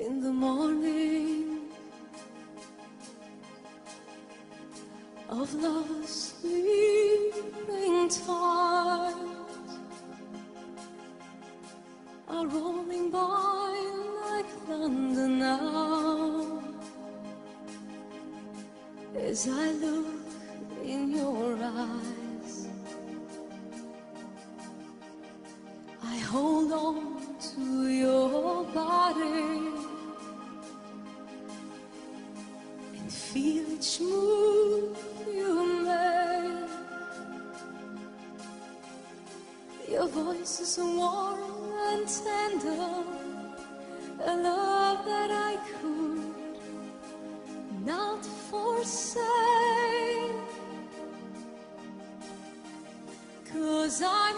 in the morning of love's sleeping time are rolling by like thunder now. As I look feel each move you make. Your voice is warm and tender, a love that I could not forsake. Cause I'm